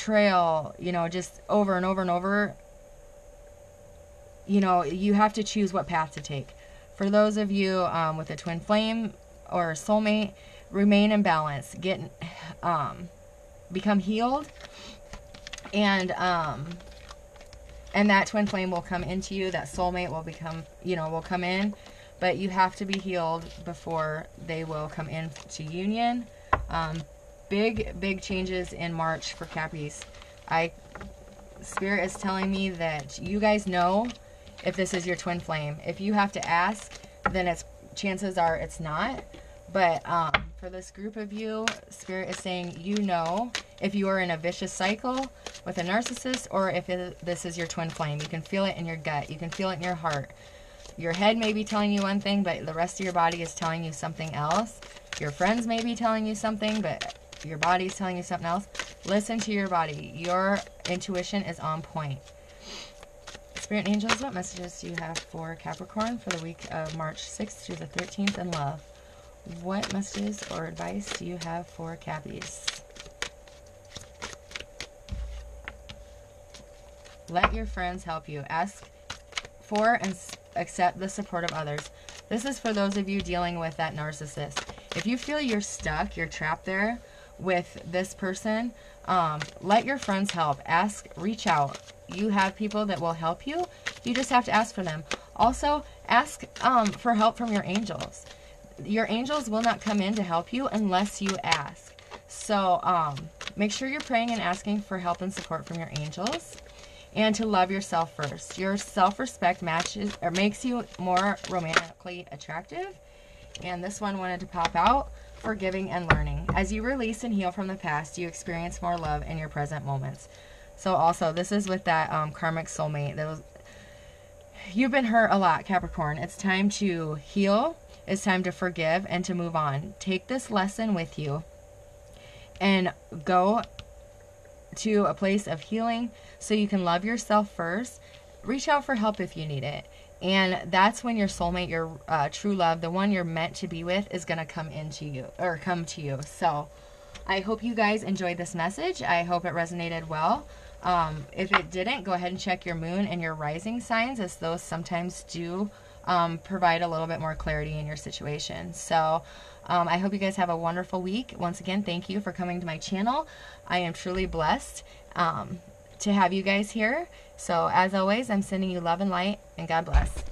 trail, you know, just over and over and over, you know, you have to choose what path to take. For those of you um, with a twin flame or soulmate, remain in balance. Get, um, become healed, and um, and that twin flame will come into you. That soulmate will become, you know, will come in, but you have to be healed before they will come into union. Um, big, big changes in March for Cappies. I Spirit is telling me that you guys know if this is your twin flame. If you have to ask, then it's chances are it's not. But um, for this group of you, Spirit is saying you know if you are in a vicious cycle with a narcissist or if it, this is your twin flame. You can feel it in your gut. You can feel it in your heart. Your head may be telling you one thing, but the rest of your body is telling you something else. Your friends may be telling you something, but your body is telling you something else. Listen to your body. Your intuition is on point. Spirit angels, what messages do you have for Capricorn for the week of March 6th to the 13th in love? What messages or advice do you have for Cappies? Let your friends help you. Ask for and accept the support of others. This is for those of you dealing with that narcissist. If you feel you're stuck, you're trapped there with this person, um, let your friends help. Ask, reach out. You have people that will help you. You just have to ask for them. Also, ask um, for help from your angels. Your angels will not come in to help you unless you ask. So um, make sure you're praying and asking for help and support from your angels and to love yourself first. Your self-respect matches or makes you more romantically attractive. And this one wanted to pop out, forgiving and learning. As you release and heal from the past, you experience more love in your present moments. So also, this is with that um, karmic soulmate. That was, you've been hurt a lot, Capricorn. It's time to heal. It's time to forgive and to move on. Take this lesson with you and go to a place of healing so you can love yourself first. Reach out for help if you need it. And that's when your soulmate, your uh, true love, the one you're meant to be with, is going to come into you or come to you. So I hope you guys enjoyed this message. I hope it resonated well. Um, if it didn't, go ahead and check your moon and your rising signs, as those sometimes do um, provide a little bit more clarity in your situation. So um, I hope you guys have a wonderful week. Once again, thank you for coming to my channel. I am truly blessed um, to have you guys here. So as always, I'm sending you love and light, and God bless.